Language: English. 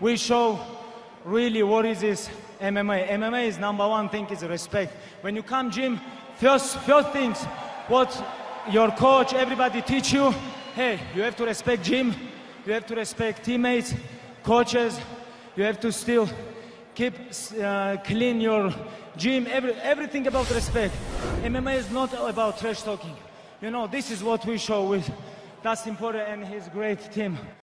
we show really what is this MMA. MMA is number one thing is respect. When you come gym, first first things what your coach, everybody teach you, hey, you have to respect gym, you have to respect teammates, coaches, you have to still keep uh, clean your gym, every, everything about respect. MMA is not about trash talking. You know, this is what we show with Dustin Poirier and his great team.